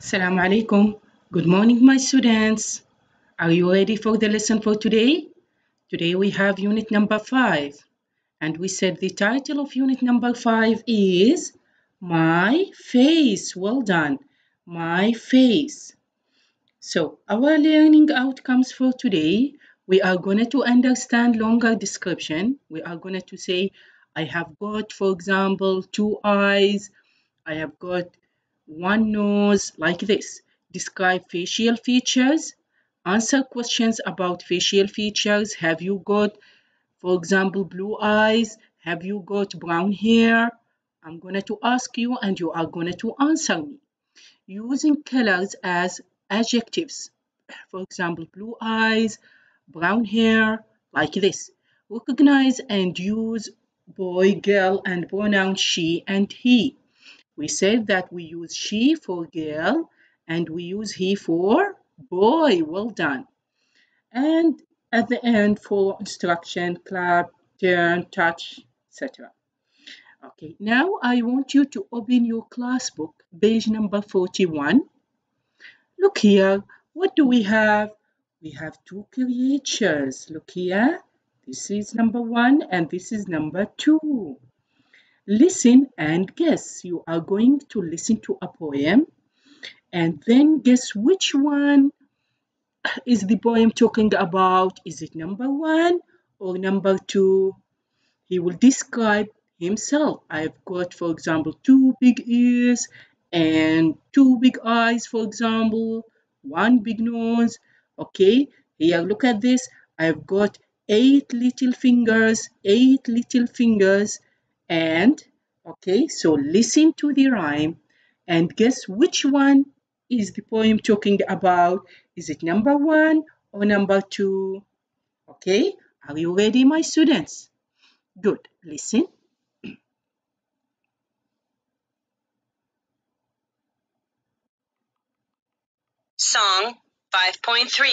Assalamu alaikum. Good morning, my students. Are you ready for the lesson for today? Today we have unit number five, and we said the title of unit number five is My Face. Well done. My Face. So, our learning outcomes for today, we are going to understand longer description. We are going to say, I have got, for example, two eyes. I have got one nose like this. Describe facial features. Answer questions about facial features. Have you got, for example, blue eyes? Have you got brown hair? I'm going to ask you and you are going to answer me. Using colors as adjectives. For example, blue eyes, brown hair, like this. Recognize and use boy, girl, and pronoun she and he. We said that we use she for girl and we use he for boy. Well done. And at the end for instruction, clap, turn, touch, etc. Okay, now I want you to open your class book, page number 41. Look here, what do we have? We have two creatures. Look here, this is number one and this is number two. Listen and guess. You are going to listen to a poem and then guess which one is the poem talking about. Is it number one or number two? He will describe himself. I've got, for example, two big ears and two big eyes, for example, one big nose. Okay, here, look at this. I've got eight little fingers, eight little fingers, and okay so listen to the rhyme and guess which one is the poem talking about. Is it number one or number two? Okay are you ready my students? Good listen. Song 5.3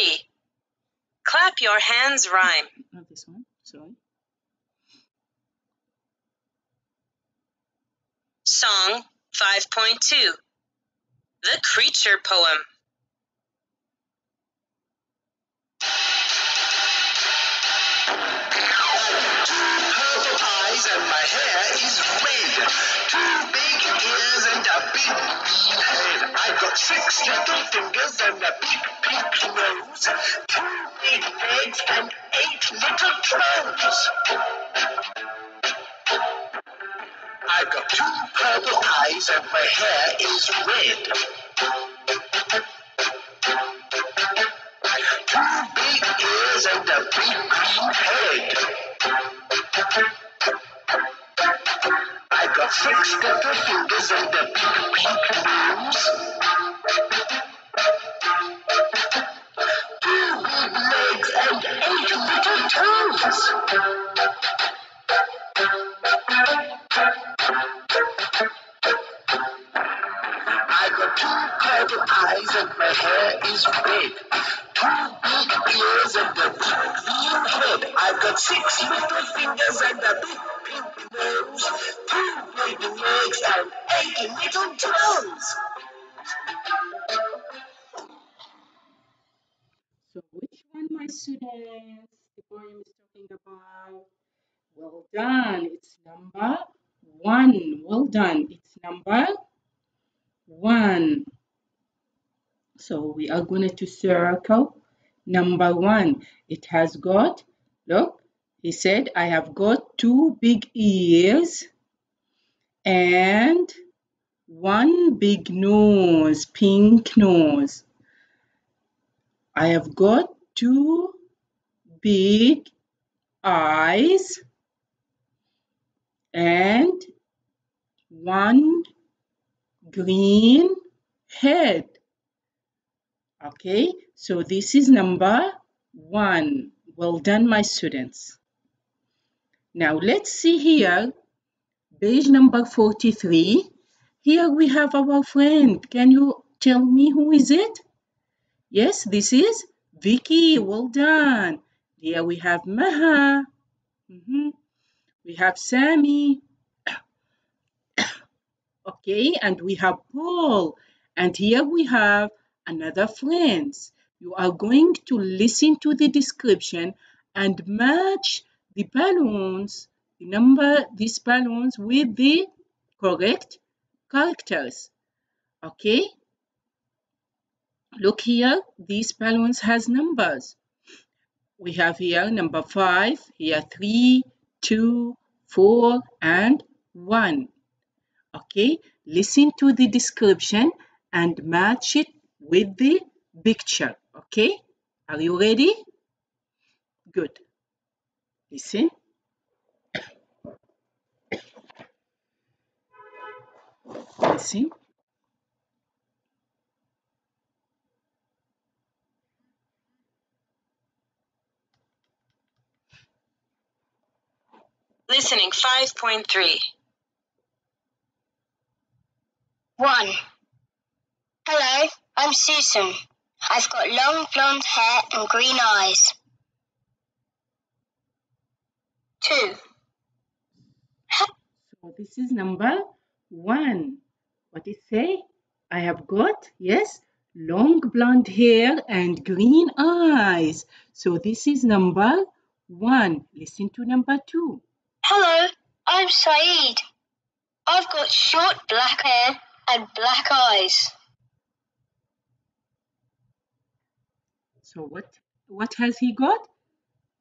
Clap your hands rhyme. not this one sorry Song 5.2 The Creature Poem. purple eyes and my hair is red. Two big ears and a big green head. I've got six little fingers and a big red. Two big ears and a big green head. I've got six little fingers and a big pink nose. Two big legs and eight little toes. Two purple eyes and my hair is red. Two big ears and a big green head. I've got six little fingers and a big pink nose. Two big legs and eight little toes. so which one my students the poem is talking about well done it's number one well done it's number one. So we are going to circle. Number one it has got look he said i have got two big ears and one big nose pink nose. I have got two big eyes and one green head. Okay, so this is number one. Well done, my students. Now let's see here, page number 43. Here we have our friend. Can you tell me who is it? Yes, this is Vicky. Well done. Here we have Maha. Mhm. We have Sammy. Okay, and we have Paul. And here we have another friends. You are going to listen to the description and match the balloons, the number, these balloons with the correct characters. Okay? Look here, these balloons has numbers. We have here number 5, here three, two, four, and 1. Okay, listen to the description and match it with the picture. Okay, are you ready? Good. Listen. Listen. Listening 5.3. 1. Hello, I'm Susan. I've got long blonde hair and green eyes. 2. So this is number 1. What it say? I have got, yes, long blonde hair and green eyes. So this is number 1. Listen to number 2. Hello, I'm Saeed. I've got short black hair and black eyes. So what what has he got?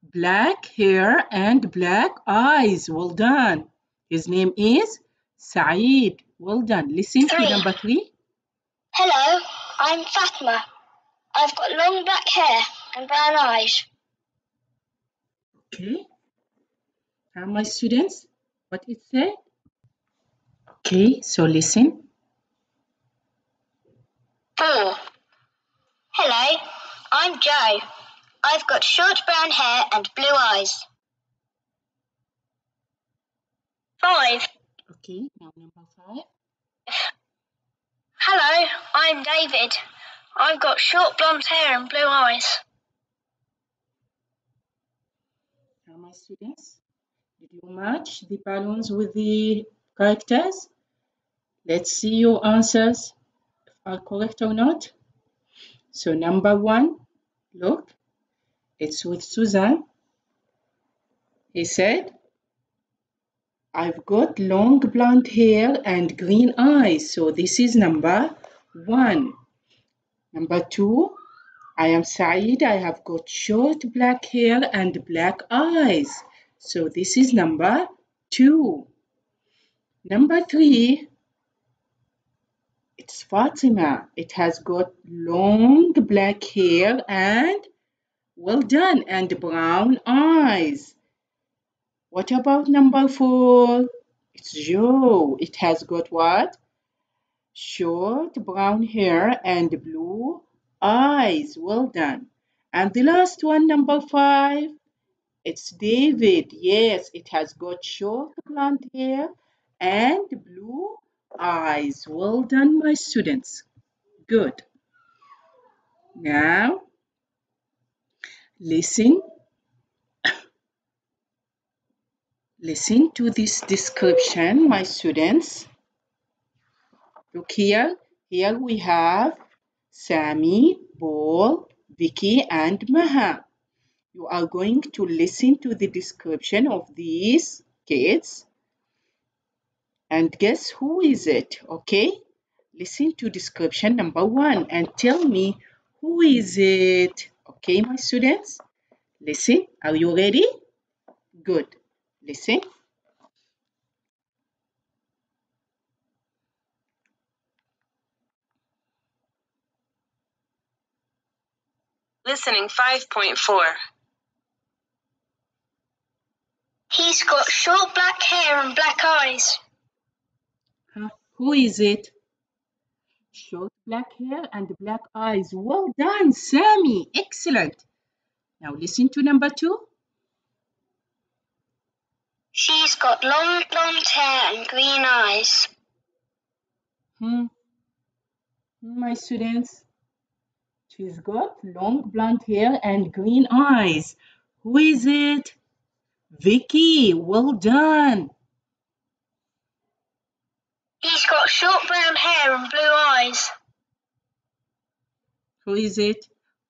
Black hair and black eyes. Well done. His name is Saeed. Well done. Listen Three. to number three. Hello, I'm Fatma. I've got long black hair and brown eyes. Okay. Now my students, what it say? Okay, so listen. 4. Hello, I'm Joe. I've got short brown hair and blue eyes. 5. Okay, now number five. Hello, I'm David. I've got short blonde hair and blue eyes. Now my students, did you match the balloons with the characters? Let's see your answers are correct or not. So number one, look, it's with Suzanne. He said, I've got long blonde hair and green eyes. So this is number one. Number two, I am Saeed. I have got short black hair and black eyes. So this is number two. Number three, it's Fatima. It has got long black hair and well done and brown eyes. What about number four? It's Joe. It has got what? Short brown hair and blue eyes. Well done. And the last one, number five, it's David. Yes, it has got short blonde hair and blue eyes. Well done, my students. Good. Now, listen. Listen to this description, my students. Look here. Here we have Sammy, Paul, Vicky, and Maha. You are going to listen to the description of these kids and guess who is it, okay? Listen to description number one and tell me who is it, okay, my students? Listen, are you ready? Good. Listen. Listening 5.4. He's got short black hair and black eyes. Who is it? Short black hair and black eyes. Well done, Sammy. Excellent. Now listen to number two. She's got long blonde hair and green eyes. Hmm. My students. She's got long blonde hair and green eyes. Who is it? Vicky. Well done. He's got short brown hair and blue eyes. Who is it?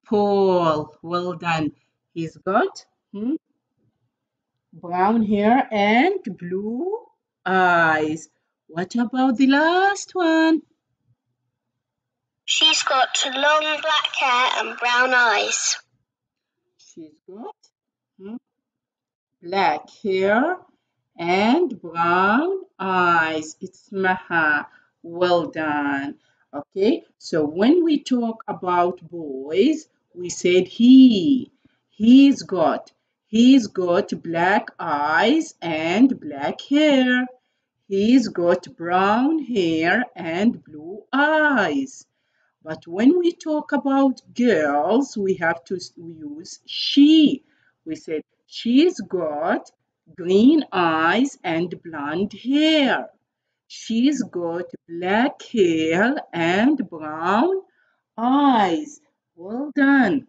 Paul. Well done. He's got hmm, brown hair and blue eyes. What about the last one? She's got long black hair and brown eyes. She's got hmm, black hair and brown eyes. It's Maha. Well done. Okay, so when we talk about boys, we said he. He's got. He's got black eyes and black hair. He's got brown hair and blue eyes. But when we talk about girls, we have to use she. We said she's got green eyes and blonde hair. She's got black hair and brown eyes. Well done.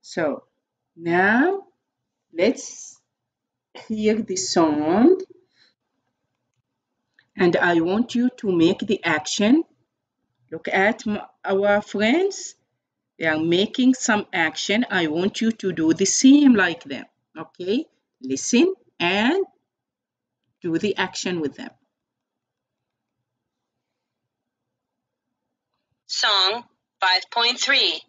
So now let's hear the song and I want you to make the action. Look at our friends. They are making some action. I want you to do the same like them. Okay? Listen and do the action with them. Song 5.3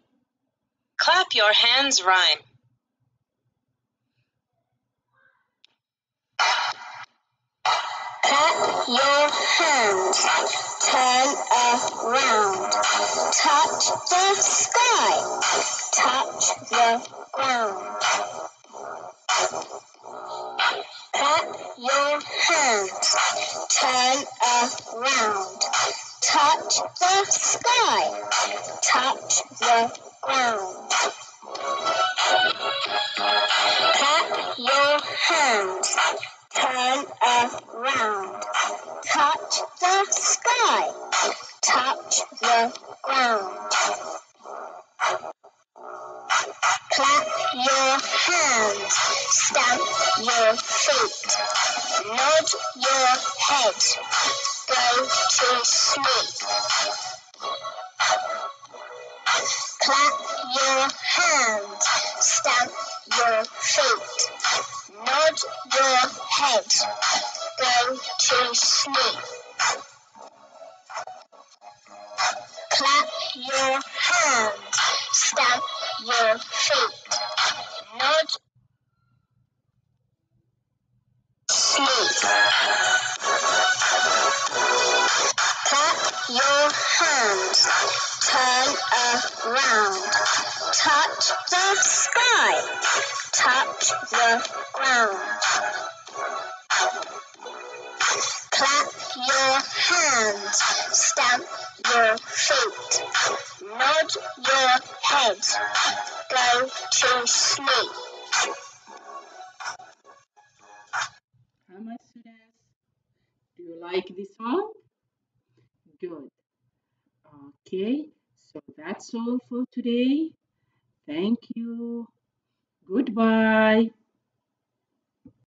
Clap your hands rhyme. Clap your hands, turn around, touch the sky, touch the ground. Clap your hands, turn around, touch the sky, touch the ground. Clap your hands, turn around, touch the sky, touch the ground. Clap your hands, stamp your feet, nod your head, go to sleep. Clap your hands, stamp your feet, nod your head, go to sleep. Clap your hands, stamp your feet, your heads. go to sleep. How much students? Do you like this song? Good. Okay, so that's all for today. Thank you. Goodbye.